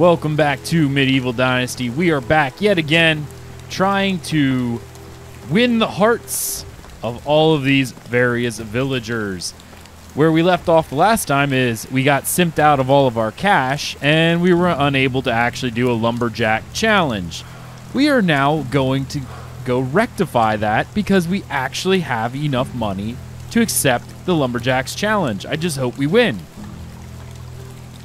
Welcome back to Medieval Dynasty. We are back yet again trying to win the hearts of all of these various villagers. Where we left off the last time is we got simped out of all of our cash and we were unable to actually do a lumberjack challenge. We are now going to go rectify that because we actually have enough money to accept the lumberjacks challenge. I just hope we win.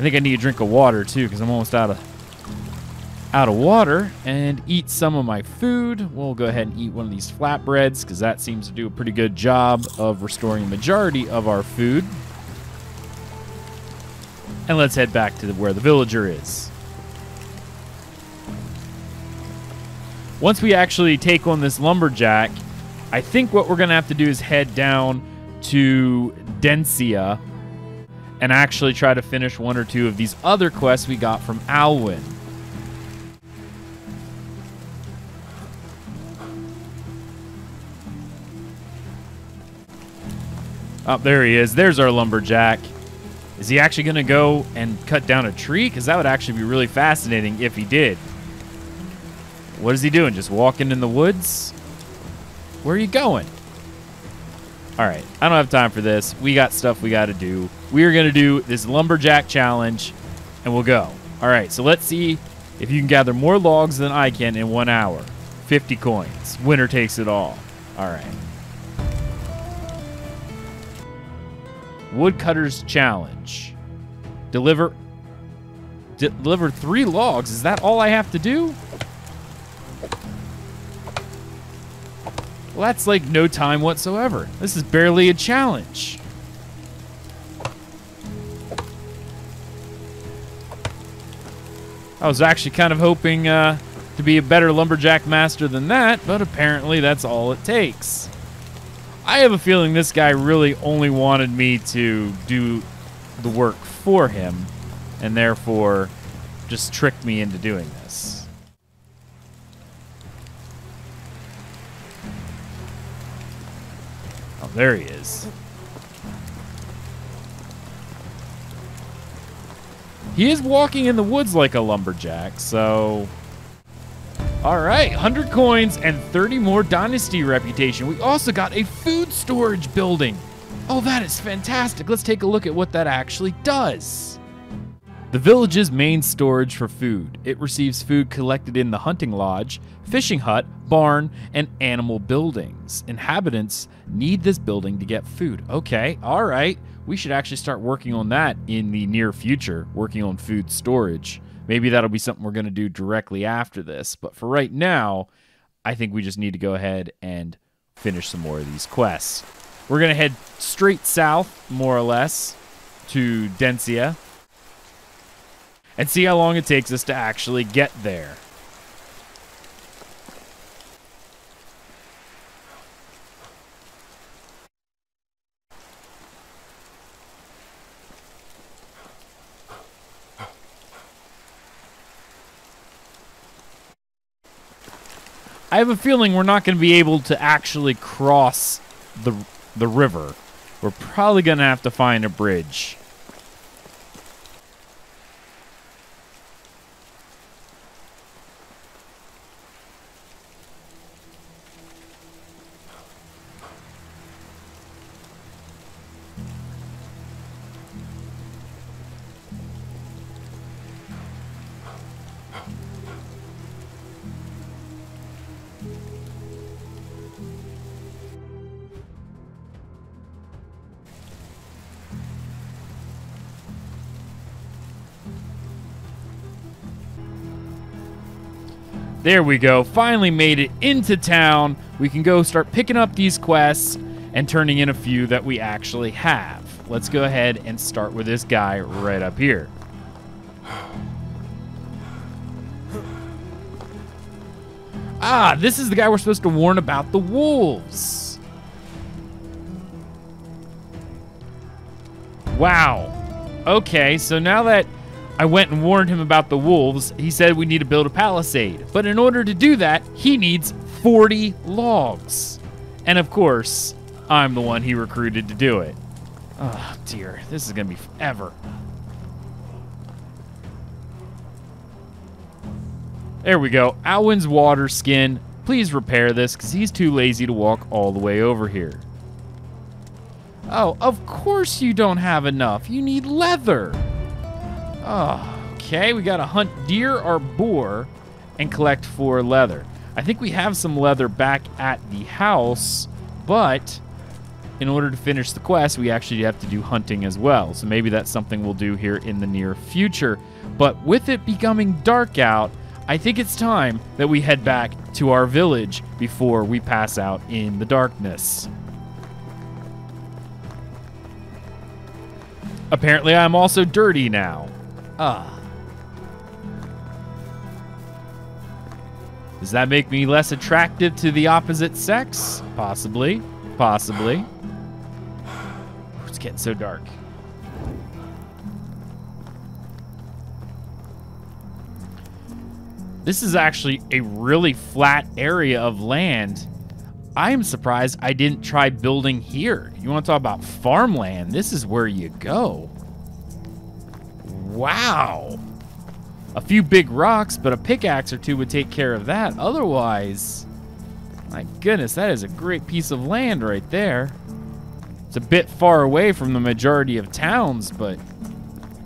I think I need a drink of water too because I'm almost out of out of water and eat some of my food. We'll go ahead and eat one of these flatbreads because that seems to do a pretty good job of restoring the majority of our food. And let's head back to where the villager is. Once we actually take on this lumberjack, I think what we're going to have to do is head down to Denica and actually try to finish one or two of these other quests we got from Alwyn. Oh, there he is. There's our lumberjack. Is he actually going to go and cut down a tree? Because that would actually be really fascinating if he did. What is he doing? Just walking in the woods? Where are you going? All right, I don't have time for this. We got stuff we got to do. We are going to do this lumberjack challenge, and we'll go. All right, so let's see if you can gather more logs than I can in one hour. 50 coins. Winner takes it all. All right. Woodcutter's Challenge. Deliver deliver three logs. Is that all I have to do? Well, that's like no time whatsoever. This is barely a challenge. I was actually kind of hoping uh, to be a better lumberjack master than that, but apparently that's all it takes. I have a feeling this guy really only wanted me to do the work for him, and therefore just tricked me into doing this. Oh, there he is. He is walking in the woods like a lumberjack, so all right, 100 coins and 30 more Dynasty reputation. We also got a food storage building. Oh, that is fantastic. Let's take a look at what that actually does. The village's main storage for food. It receives food collected in the hunting lodge, fishing hut, barn, and animal buildings. Inhabitants need this building to get food. Okay, all right. We should actually start working on that in the near future, working on food storage. Maybe that'll be something we're going to do directly after this. But for right now, I think we just need to go ahead and finish some more of these quests. We're going to head straight south, more or less, to Denica and see how long it takes us to actually get there. I have a feeling we're not going to be able to actually cross the the river. We're probably going to have to find a bridge. There we go. Finally made it into town. We can go start picking up these quests and turning in a few that we actually have. Let's go ahead and start with this guy right up here. Ah, this is the guy we're supposed to warn about the wolves. Wow. Okay, so now that I went and warned him about the wolves. He said we need to build a palisade. But in order to do that, he needs 40 logs. And of course, I'm the one he recruited to do it. Oh, dear. This is to be forever. There we go. Alwyn's water skin. Please repair this because he's too lazy to walk all the way over here. Oh, of course you don't have enough. You need leather. Oh, okay. We got to hunt deer or boar and collect four leather. I think we have some leather back at the house, but in order to finish the quest, we actually have to do hunting as well. So maybe that's something we'll do here in the near future. But with it becoming dark out, I think it's time that we head back to our village before we pass out in the darkness. Apparently, I'm also dirty now. Ah. Does that make me less attractive to the opposite sex? Possibly. Possibly. It's getting so dark. This is actually a really flat area of land. I am surprised I didn't try building here. You want to talk about farmland? This is where you go. Wow. A few big rocks, but a pickaxe or two would take care of that. Otherwise, my goodness, that is a great piece of land right there. It's a bit far away from the majority of towns, but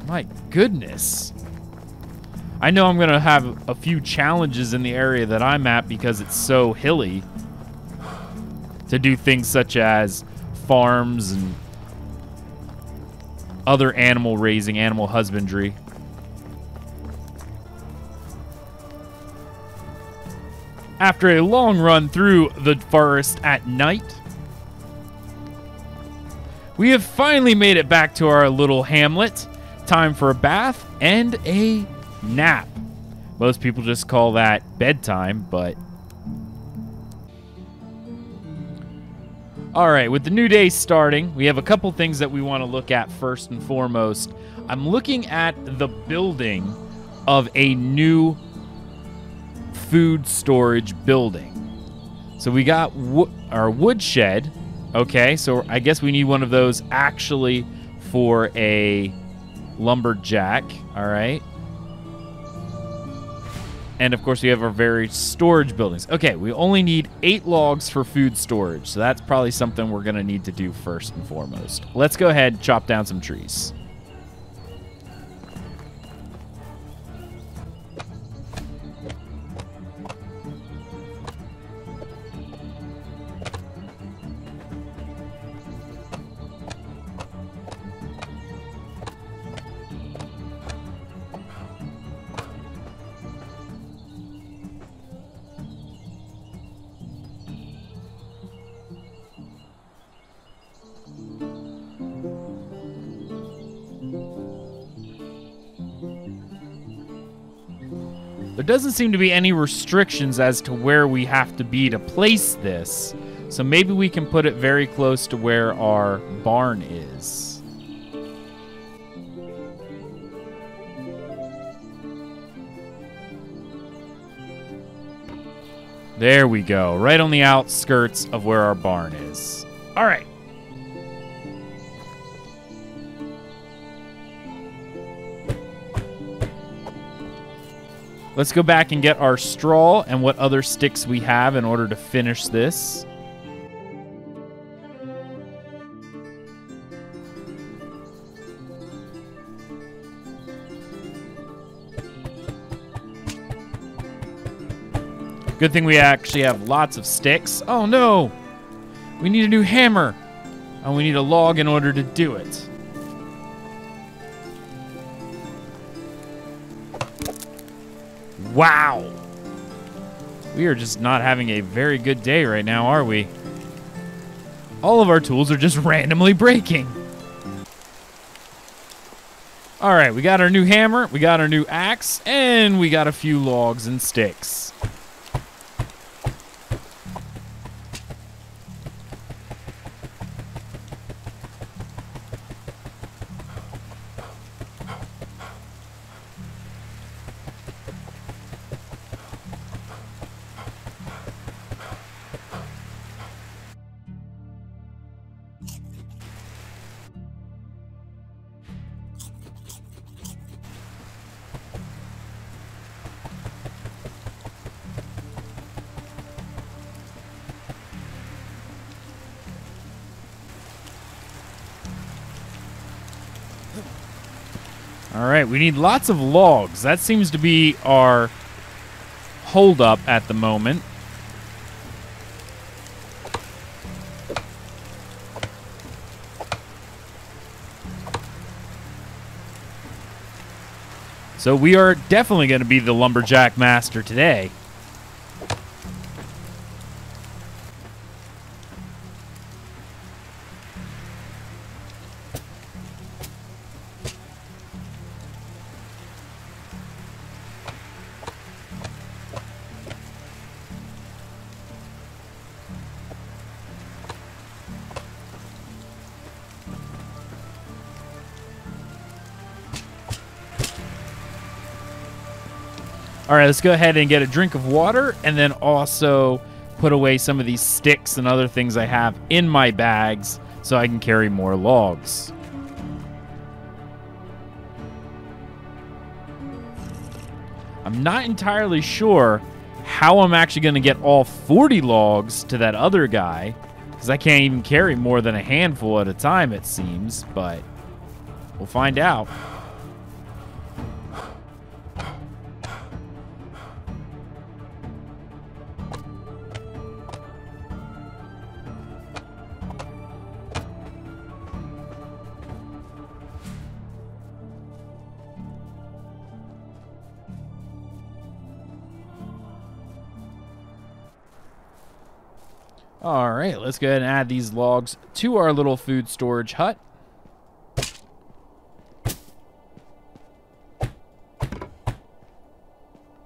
my goodness. I know I'm going to have a few challenges in the area that I'm at because it's so hilly to do things such as farms and other animal raising, animal husbandry. After a long run through the forest at night, we have finally made it back to our little hamlet. Time for a bath and a nap. Most people just call that bedtime, but. All right, with the new day starting, we have a couple things that we want to look at first and foremost. I'm looking at the building of a new food storage building. So we got wo- our woodshed. Okay, so I guess we need one of those actually for a lumberjack. All right. And of course, we have our various storage buildings. Okay, we only need eight logs for food storage. So that's probably something we're going to need to do first and foremost. Let's go ahead and chop down some trees. There doesn't seem to be any restrictions as to where we have to be to place this. So maybe we can put it very close to where our barn is. There we go, right on the outskirts of where our barn is. All right. Let's go back and get our straw and what other sticks we have in order to finish this. Good thing we actually have lots of sticks. Oh no! We need a new hammer. And we need a log in order to do it. Wow. We are just not having a very good day right now, are we? All of our tools are just randomly breaking. All right, we got our new hammer, we got our new axe, and we got a few logs and sticks. All right, we need lots of logs. That seems to be our holdup at the moment. So we are definitely going to be the lumberjack master today. All right, let's go ahead and get a drink of water and then also put away some of these sticks and other things I have in my bags so I can carry more logs. I'm not entirely sure how I'm actually going to get all 40 logs to that other guy because I can't even carry more than a handful at a time, it seems, but we'll find out. All right, let's go ahead and add these logs to our little food storage hut.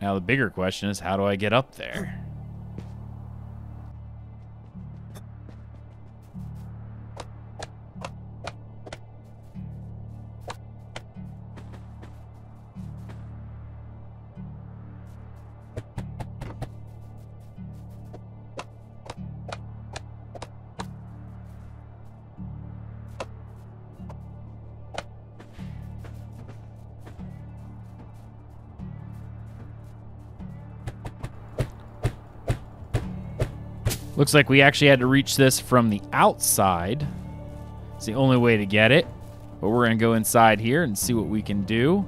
Now the bigger question is how do I get up there? Looks like we actually had to reach this from the outside. It's the only way to get it. But we're going to go inside here and see what we can do.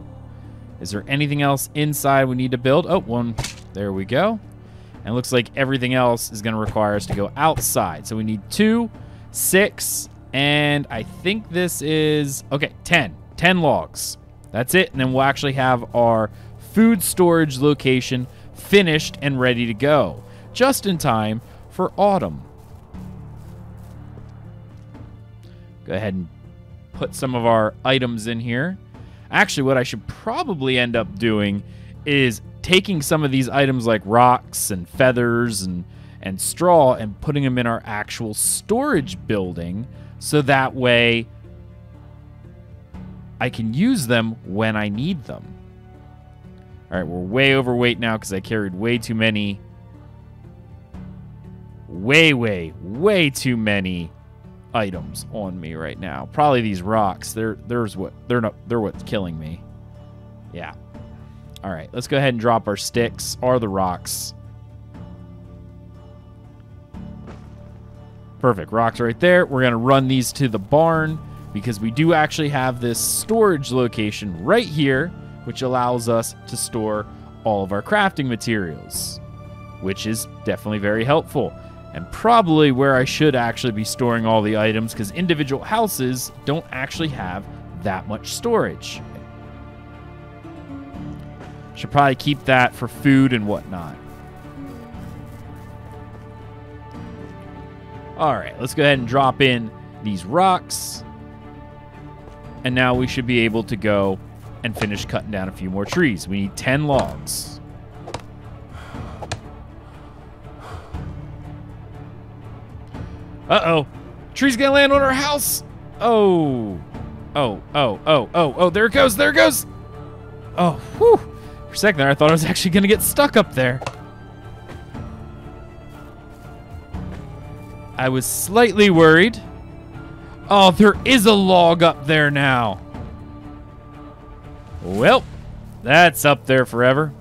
Is there anything else inside we need to build? Oh, one. There we go. And looks like everything else is going to require us to go outside. So we need two, six, and I think this is, okay, 10. 10 logs. That's it. And then we'll actually have our food storage location finished and ready to go. Just in time for autumn. Go ahead and put some of our items in here. Actually, what I should probably end up doing is taking some of these items like rocks and feathers and, and straw and putting them in our actual storage building so that way I can use them when I need them. All right, we're way overweight now because I carried way too many way, way, way too many items on me right now. Probably these rocks. They're there's what they're not they're what's killing me. Yeah. All right, let's go ahead and drop our sticks or the rocks. Perfect. Rocks right there. We're going to run these to the barn because we do actually have this storage location right here, which allows us to store all of our crafting materials, which is definitely very helpful and probably where I should actually be storing all the items because individual houses don't actually have that much storage. Should probably keep that for food and whatnot. All right, let's go ahead and drop in these rocks. And now we should be able to go and finish cutting down a few more trees. We need 10 logs. Uh-oh. Tree's gonna land on our house. Oh. Oh, oh, oh, oh, oh, there it goes, there it goes. Oh, whew. For a second there, I thought I was actually gonna get stuck up there. I was slightly worried. Oh, there is a log up there now. Well, that's up there forever.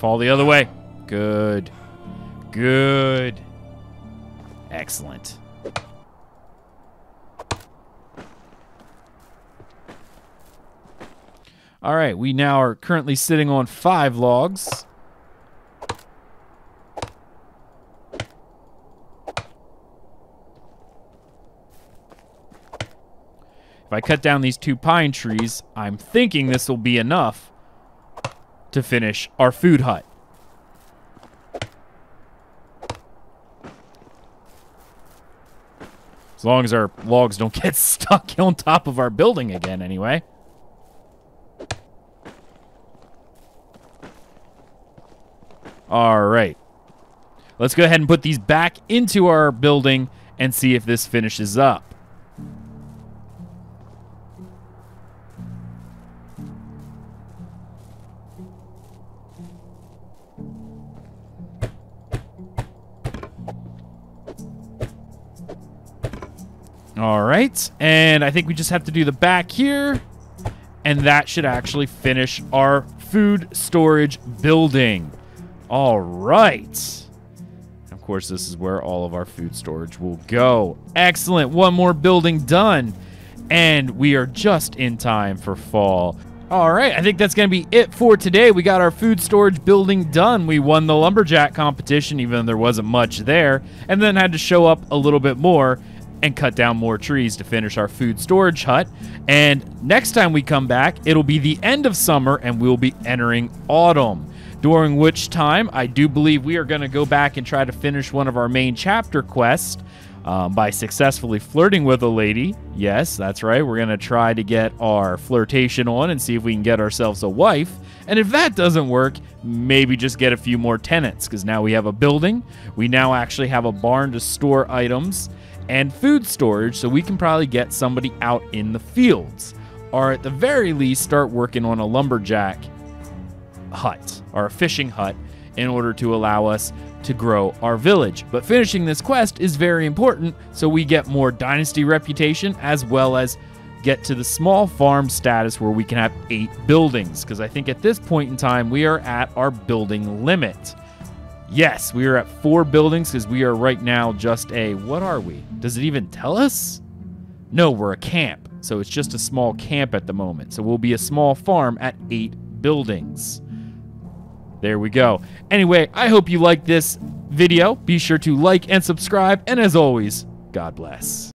Fall the other way. Good. Good. Excellent. All right, we now are currently sitting on five logs. If I cut down these two pine trees, I'm thinking this will be enough to finish our food hut. As long as our logs don't get stuck on top of our building again, anyway. All right. Let's go ahead and put these back into our building and see if this finishes up. All right, and I think we just have to do the back here, and that should actually finish our food storage building. All right. Of course, this is where all of our food storage will go. Excellent. One more building done. And we are just in time for fall. All right, I think that's going to be it for today. We got our food storage building done. We won the lumberjack competition, even though there wasn't much there, and then had to show up a little bit more and cut down more trees to finish our food storage hut. And next time we come back, it'll be the end of summer and we'll be entering autumn. During which time, I do believe we are going to go back and try to finish one of our main chapter quests um, by successfully flirting with a lady. Yes, that's right. We're going to try to get our flirtation on and see if we can get ourselves a wife. And if that doesn't work, maybe just get a few more tenants because now we have a building. We now actually have a barn to store items and food storage, so we can probably get somebody out in the fields. Or at the very least, start working on a lumberjack hut or a fishing hut in order to allow us to grow our village. But finishing this quest is very important so we get more dynasty reputation as well as get to the small farm status where we can have eight buildings. Because I think at this point in time, we are at our building limit. Yes, we are at four buildings because we are right now just a. What are we? Does it even tell us? No, we're a camp. So it's just a small camp at the moment. So we'll be a small farm at eight buildings. There we go. Anyway, I hope you liked this video. Be sure to like and subscribe. And as always, God bless.